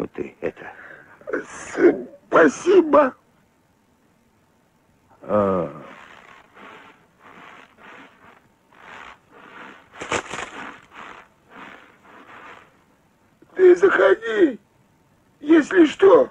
Ну ты это... Спасибо. А. Ты заходи, если что.